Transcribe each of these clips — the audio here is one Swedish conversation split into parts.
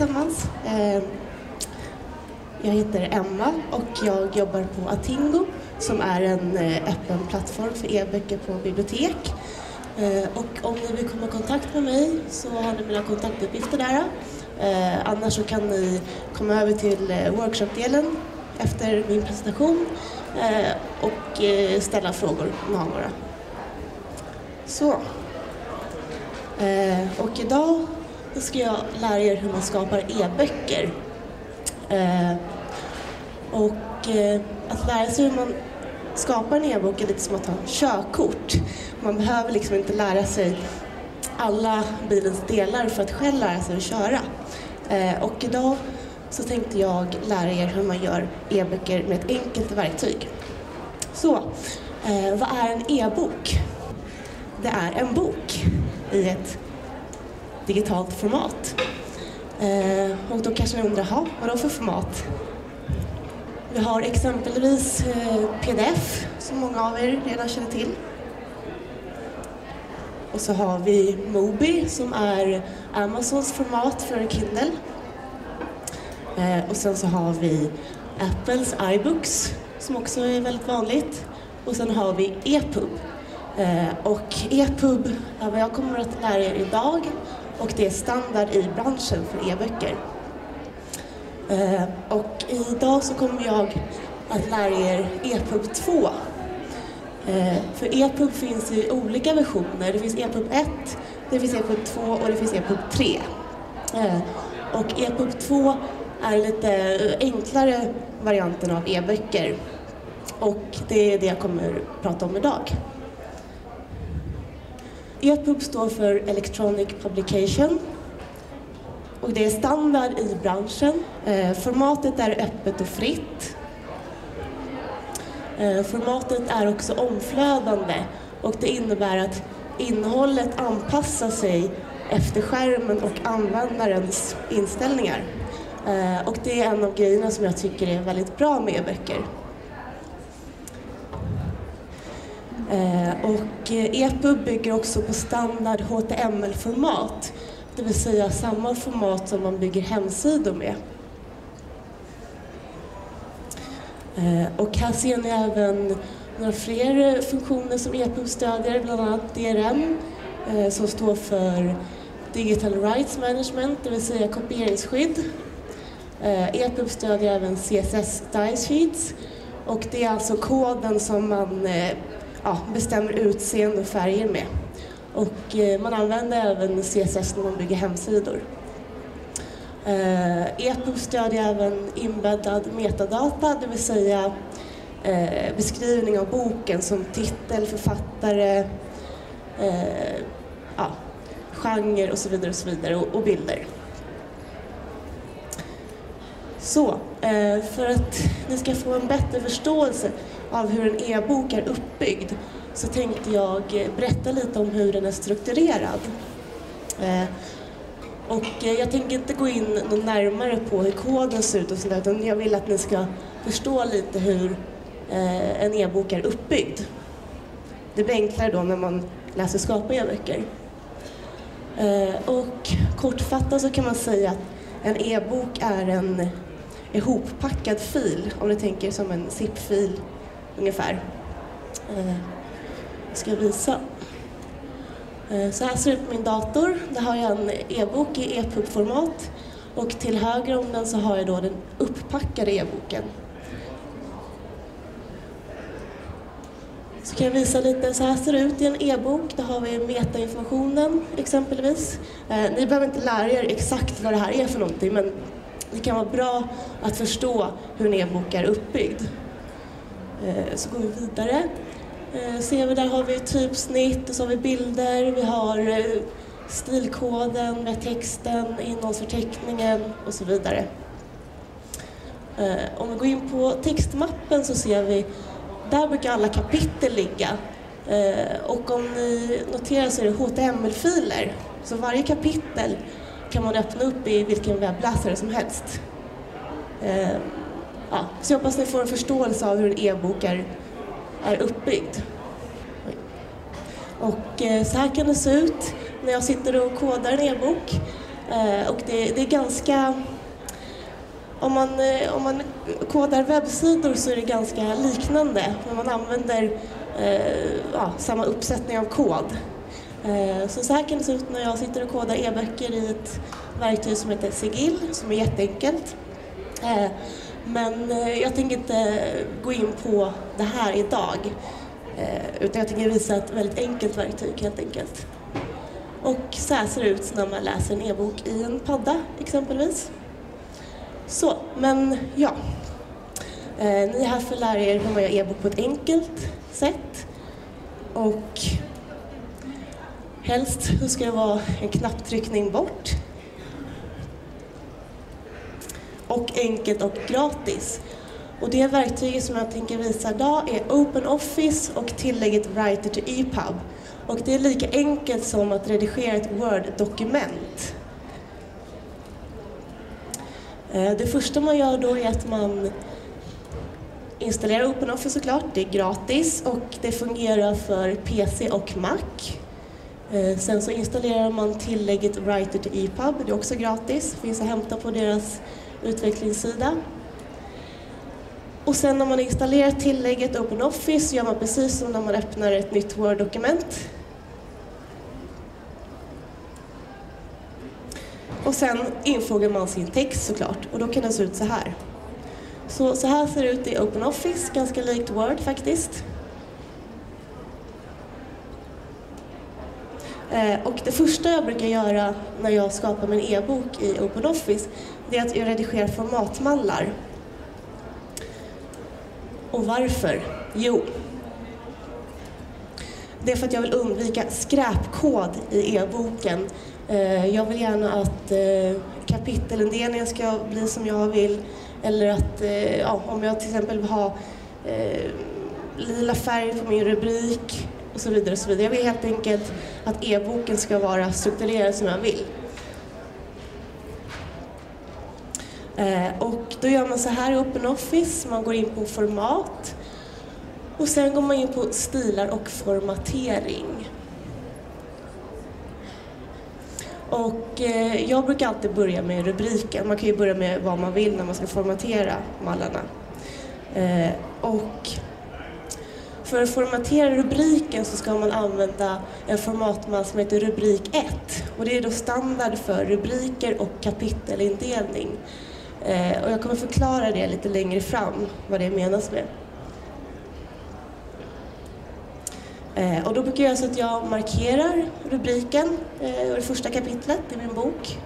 tillsammans. Ehm, jag heter Emma och jag jobbar på Atingo som är en eh, öppen plattform för e-böcker på bibliotek. Eh, och om ni vill komma i kontakt med mig så har ni mina kontaktuppgifter där. Eh, annars så kan ni komma över till workshopdelen efter min presentation och ställa frågor om ni har några. Så. Och idag ska jag lära er hur man skapar e-böcker. Eh, och eh, att lära sig hur man skapar en e-bok är lite som att ta körkort. Man behöver liksom inte lära sig alla bilens delar för att själv lära sig att köra. Eh, och idag så tänkte jag lära er hur man gör e-böcker med ett enkelt verktyg. Så, eh, vad är en e-bok? Det är en bok i ett digitalt format. Eh, och då kanske ni undrar, ha, vad då för format? Vi har exempelvis eh, pdf, som många av er redan känner till. Och så har vi Mobi som är Amazons format för Kindle. Eh, och sen så har vi Apples iBooks som också är väldigt vanligt. Och sen har vi EPUB. Eh, och EPUB är vad jag kommer att lära er idag och det är standard i branschen för e-böcker. Eh, och idag så kommer jag att lära er EPUB 2 Eh, för EPUB finns i olika versioner. Det finns EPUB 1, det finns EPUB 2 och det finns EPUB 3. Eh, och EPUB 2 är lite enklare varianten av e-böcker. Och det är det jag kommer att prata om idag. EPUB står för Electronic Publication och det är standard i branschen. Eh, formatet är öppet och fritt. Eh, formatet är också omflödande och det innebär att innehållet anpassar sig efter skärmen och användarens inställningar. Eh, och det är en av grejerna som jag tycker är väldigt bra med e-böcker. Eh, Eh, och eh, EPUB bygger också på standard HTML-format, det vill säga samma format som man bygger hemsidor med. Eh, och här ser ni även några fler funktioner som EPUB stödjer, bland annat DRM som står för Digital Rights Management, det vill säga kopieringsskydd. EPUB stödjer även CSS Style Sheets och det är alltså koden som man ja, bestämmer utseende och färger med. Och eh, man använder även CSS när man bygger hemsidor. Eh, EPUB stödjer även inbäddad metadata, det vill säga eh, beskrivning av boken som titel, författare, eh, ja, genre och så vidare och, så vidare, och, och bilder. Så, eh, för att ni ska få en bättre förståelse av hur en e-bok är uppbyggd så tänkte jag eh, berätta lite om hur den är strukturerad. Eh, och eh, jag tänker inte gå in någon närmare på hur koden ser ut och sådär utan jag vill att ni ska förstå lite hur eh, en e-bok är uppbyggd. Det blir enklare då när man läser Skapa e-böcker. Eh, och kortfattat så kan man säga att en e-bok är en ihoppackad fil, om ni tänker som en zip-fil ungefär. Eh, jag ska visa. Eh, så här ser det ut på min dator. Där har jag en e-bok i EPUB-format och till höger om den så har jag då den upppackade e-boken. Så kan jag visa lite, så här ser det ut i en e-bok. Där har vi metainformationen exempelvis. Eh, ni behöver inte lära er exakt vad det här är för någonting men det kan vara bra att förstå hur en e-bok är uppbyggd. Eh, så går vi vidare. Eh, ser vi där har vi typsnitt, och så har vi bilder, vi har eh, stilkoden, vi har texten, innehållsförteckningen och så vidare. Om vi går in på textmappen så ser vi, där brukar alla kapitel ligga. Och om ni noterar så är det HTML-filer. Så varje kapitel kan man öppna upp i vilken webbläsare som helst. Ja, så jag hoppas ni får en förståelse av hur en e-bok är är uppbyggd. Och eh, så här kan det se ut när jag sitter och kodar en e-bok. Eh, och det, det är ganska om man, eh, om man kodar webbsidor så är det ganska liknande. När man använder eh, ja, samma uppsättning av kod. Eh, så, så här kan det se ut när jag sitter och kodar e-böcker i ett verktyg som heter Sigill, som är jätteenkelt. Eh, men eh, jag tänker inte gå in på det här idag. Eh, utan jag tänker visa ett väldigt enkelt verktyg helt enkelt. Och så här ser det ut när man läser en e-bok i en padda exempelvis. Så, men ja. Eh, ni är här för att lära er hur man gör e-bok på ett enkelt sätt. Och helst så ska det vara en knapptryckning bort. Och enkelt och gratis. Och det verktyget som jag tänker visa idag är OpenOffice och tillägget Writer to EPUB. Och det är lika enkelt som att redigera ett Word-dokument. Eh, det första man gör då är att man installerar OpenOffice såklart, det är gratis och det fungerar för PC och Mac. Eh, sen så installerar man tillägget Writer to EPUB, det är också gratis, finns att hämta på deras utvecklingssida. Och sen när man installerar tillägget OpenOffice gör man precis som när man öppnar ett nytt Word-dokument. Och sen infogar man sin text såklart och då kan den se ut så här. Så, så här ser det ut i OpenOffice, ganska likt Word faktiskt. Eh, och det första jag brukar göra när jag skapar min e-bok i OpenOffice det är att jag redigerar formatmallar. Och varför? Jo, det är för att jag vill undvika skräpkod i e-boken. Eh, jag vill gärna att eh, kapitelindelningen ska bli som jag vill. Eller att eh, ja, om jag till exempel vill ha eh, lila färg på min rubrik och så vidare. Och så vidare. Jag vill helt enkelt att e-boken ska vara strukturerad som jag vill. Eh, och då gör man så här i OpenOffice, man går in på format och sen går man in på stilar och formatering. Och eh, jag brukar alltid börja med rubriken. Man kan ju börja med vad man vill när man ska formatera mallarna. Eh, och för att formatera rubriken så ska man använda en formatmall som heter rubrik 1. Och det är då standard för rubriker och kapitelindelning. Eh, och jag kommer förklara det lite längre fram, vad det menas med. Eh, och då brukar jag göra så att jag markerar rubriken eh, och det första kapitlet i min bok.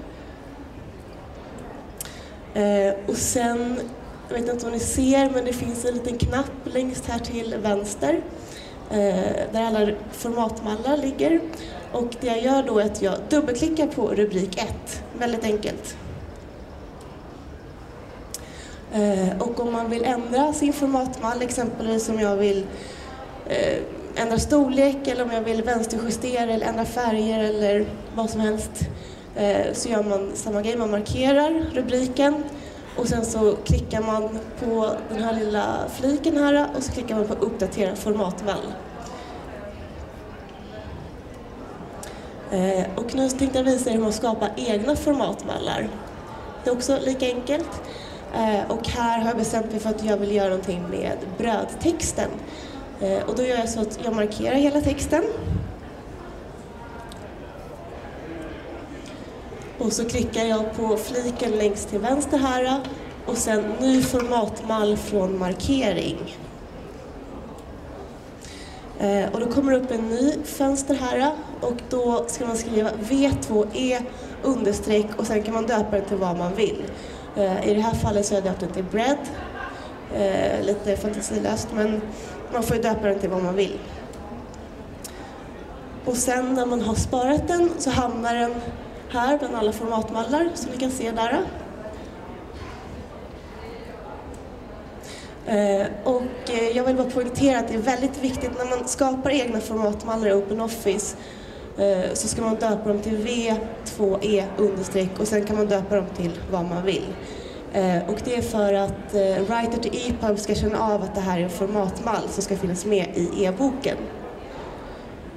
Eh, och sen jag vet inte om ni ser, men det finns en liten knapp längst här till vänster eh, där alla formatmallar ligger. Och det jag gör då är att jag dubbelklickar på rubrik 1. Väldigt enkelt. Eh, och om man vill ändra sin formatmall, exempelvis om jag vill eh, ändra storlek eller om jag vill vänsterjustera eller ändra färger eller vad som helst eh, så gör man samma grej. Man markerar rubriken och sen så klickar man på den här lilla fliken här och så klickar man på uppdatera formatmall. Eh, och nu tänkte jag visa er hur man skapar egna formatmallar. Det är också lika enkelt. Eh, och här har jag bestämt mig för att jag vill göra någonting med brödtexten. Eh, och då gör jag så att jag markerar hela texten Och så klickar jag på fliken längst till vänster här och sen ny formatmall från markering. Eh, och då kommer det upp en ny fönster här och då ska man skriva V2E understreck och sen kan man döpa den till vad man vill. Eh, I det här fallet så har jag döpt den till bread. Eh, lite fantasilöst men man får ju döpa den till vad man vill. Och sen när man har sparat den så hamnar den här bland alla formatmallar som ni kan se där. Eh, och eh, jag vill bara poängtera att det är väldigt viktigt när man skapar egna formatmallar i OpenOffice eh, så ska man döpa dem till V2E understreck och sen kan man döpa dem till vad man vill. Eh, och det är för att eh, Writer to EPUB ska känna av att det här är en formatmall som ska finnas med i e-boken.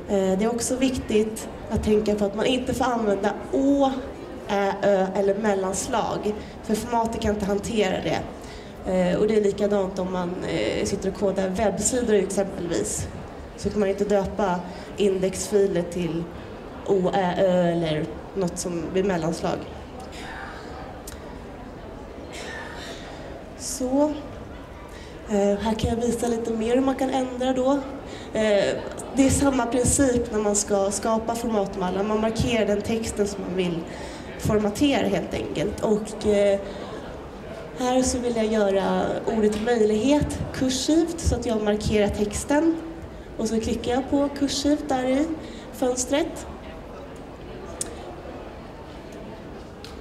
Eh, det är också viktigt att tänka på att man inte får använda å ä, ö eller mellanslag. För formatet kan inte hantera det. Eh, och det är likadant om man eh, sitter och kodar webbsidor exempelvis. Så kan man inte döpa indexfiler till O, Ä, Ö eller något som blir mellanslag. Så. Här kan jag visa lite mer hur man kan ändra då. Det är samma princip när man ska skapa formatmallar. Man markerar den texten som man vill formatera helt enkelt. Och, eh, här så vill jag göra ordet möjlighet kursivt så att jag markerar texten. Och så klickar jag på kursivt där i fönstret.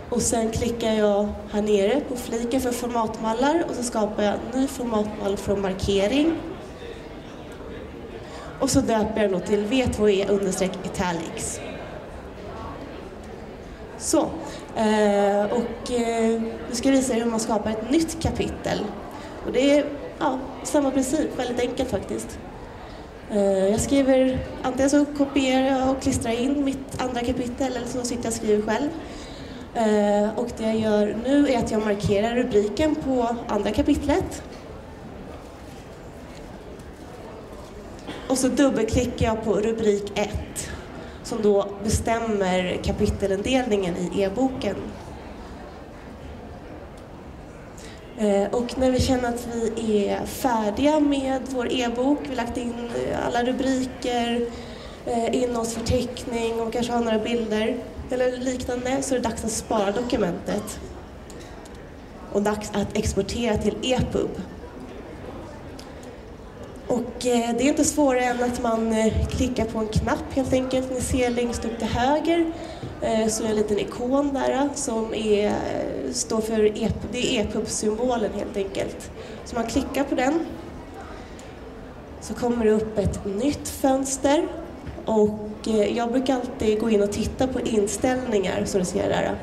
Och sen klickar jag här nere på fliken för formatmallar och så skapar jag en ny formatmall från markering. Och så döper jag den till V2E understreck italics. Så. Eh, och eh, nu ska jag visa er hur man skapar ett nytt kapitel. Och det är ja, samma princip, väldigt enkelt faktiskt. Eh, jag skriver, antingen så kopierar jag och klistrar in mitt andra kapitel eller så sitter jag och skriver själv. Och det jag gör nu är att jag markerar rubriken på andra kapitlet. Och så dubbelklickar jag på rubrik 1 som då bestämmer kapitelindelningen i e-boken. Eh, och när vi känner att vi är färdiga med vår e-bok, vi har lagt in eh, alla rubriker, eh, innehållsförteckning och kanske har några bilder, eller liknande så är det dags att spara dokumentet och dags att exportera till EPUB. Och eh, det är inte svårare än att man eh, klickar på en knapp helt enkelt. Ni ser längst upp till höger eh, så är det en liten ikon där eh, som är, eh, står för EPUB, det är EPUB-symbolen helt enkelt. Så man klickar på den så kommer det upp ett nytt fönster och eh, jag brukar alltid gå in och titta på inställningar som du ser där.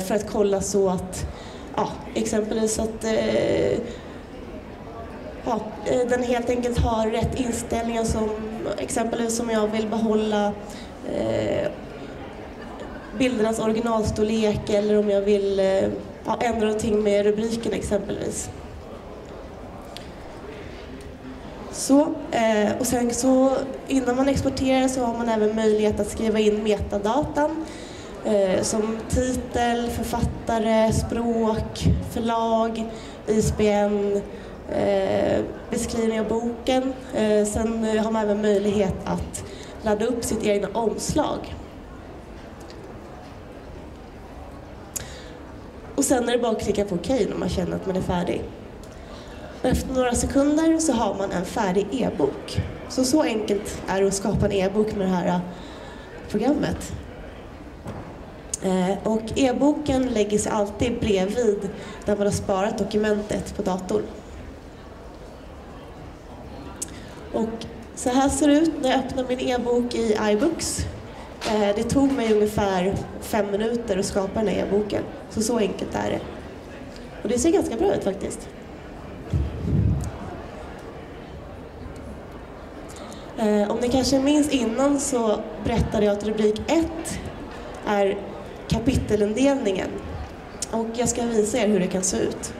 För att kolla så att, ja, exempelvis att eh, Eh, den helt enkelt har rätt inställningar som exempelvis om jag vill behålla eh, bildernas originalstorlek eller om jag vill eh, ja, ändra någonting med rubriken exempelvis. Så, eh, och sen så innan man exporterar så har man även möjlighet att skriva in metadatan eh, som titel, författare, språk, förlag, ISBN, eh, beskrivning av boken. Eh, sen eh, har man även möjlighet att ladda upp sitt egna omslag. Och sen är det bara att klicka på OK när man känner att man är färdig. Efter några sekunder så har man en färdig e-bok. Så så enkelt är det att skapa en e-bok med det här eh, programmet. Eh, och e-boken lägger sig alltid bredvid där man har sparat dokumentet på datorn. Och så här ser det ut när jag öppnar min e-bok i iBooks. Eh, det tog mig ungefär fem minuter att skapa den här e-boken. Så så enkelt är det. Och det ser ganska bra ut faktiskt. Eh, om ni kanske minns innan så berättade jag att rubrik 1 är kapitelindelningen. Och jag ska visa er hur det kan se ut.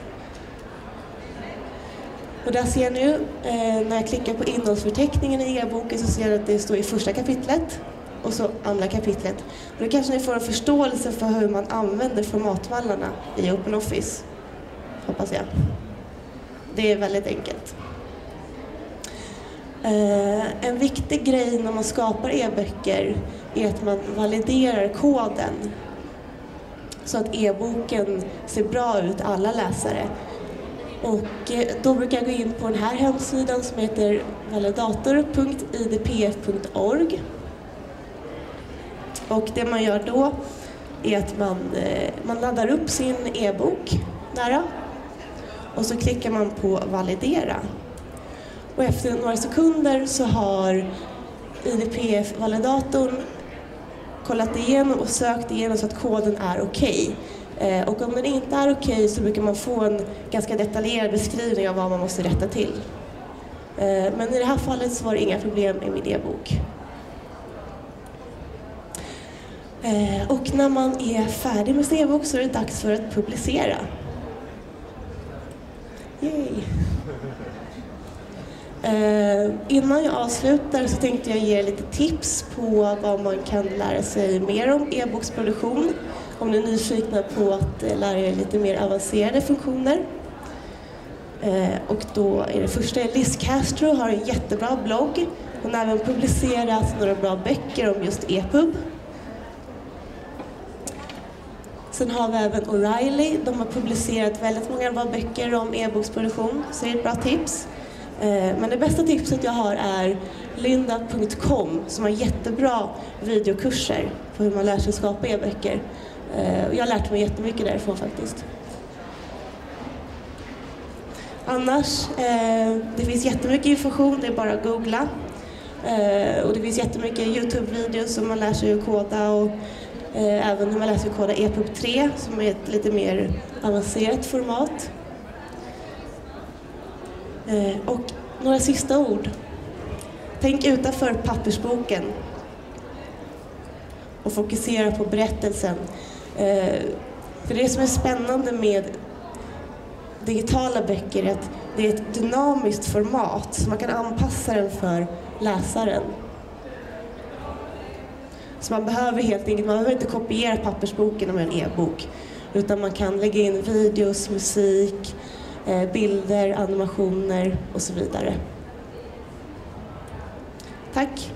Och där ser ni ju, eh, när jag klickar på innehållsförteckningen i e-boken så ser jag att det står i första kapitlet och så andra kapitlet. Och då kanske ni får en förståelse för hur man använder formatvallarna i OpenOffice. Hoppas jag. Det är väldigt enkelt. Eh, en viktig grej när man skapar e-böcker är att man validerar koden så att e-boken ser bra ut alla läsare. Och eh, då brukar jag gå in på den här hemsidan som heter validator.idpf.org. Och det man gör då är att man, eh, man laddar upp sin e-bok där och så klickar man på validera. Och efter några sekunder så har IDPF-validatorn kollat igenom och sökt igenom så att koden är okej. Okay. Eh, och om den inte är okej okay så brukar man få en ganska detaljerad beskrivning av vad man måste rätta till. Eh, men i det här fallet så var det inga problem med min e-bok. Eh, och när man är färdig med sin e-bok så är det dags för att publicera. Yay. Eh, innan jag avslutar så tänkte jag ge lite tips på vad man kan lära sig mer om e-boksproduktion. Om ni är nyfikna på att eh, lära er lite mer avancerade funktioner. Eh, och då är det första Liz Castro har en jättebra blogg. Hon har även publicerat några bra böcker om just EPUB. Sen har vi även O'Reilly. De har publicerat väldigt många bra böcker om e-boksproduktion, så det är ett bra tips. Eh, men det bästa tipset jag har är lynda.com som har jättebra videokurser på hur man lär sig skapa e-böcker. Eh, jag har lärt mig jättemycket därifrån faktiskt. Annars, eh, det finns jättemycket information, det är bara att googla. Eh, och det finns jättemycket Youtube-videos som man lär sig att koda och eh, även hur man lär sig att koda EPUB 3 som är ett lite mer avancerat format. Eh, och några sista ord. Tänk utanför pappersboken och fokusera på berättelsen. Eh, för det som är spännande med digitala böcker är att det är ett dynamiskt format så man kan anpassa den för läsaren. Så man behöver helt enkelt, man behöver inte kopiera pappersboken med en e-bok utan man kan lägga in videos, musik, Eh, bilder, animationer och så vidare. Tack!